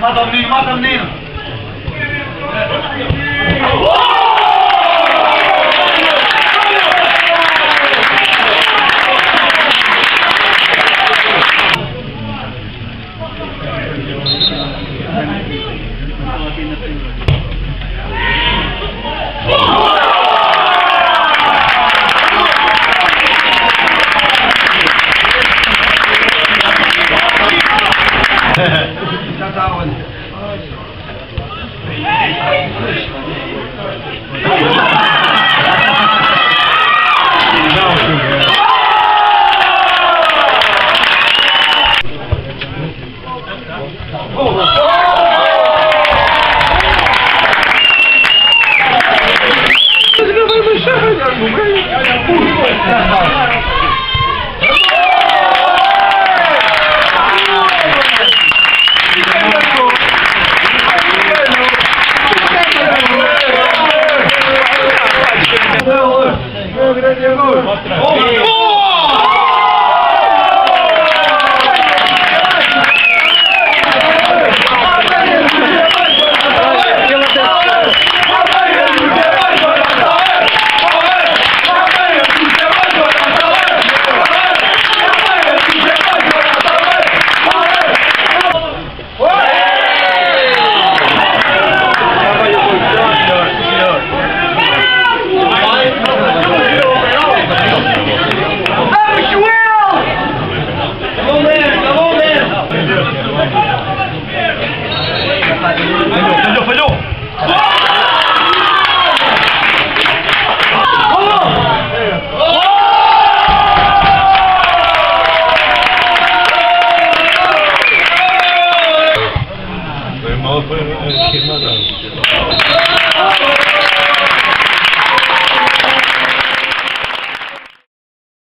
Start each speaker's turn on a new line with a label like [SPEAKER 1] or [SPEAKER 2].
[SPEAKER 1] Mata o menino, mata o menino! that. Good. 我以为停了。的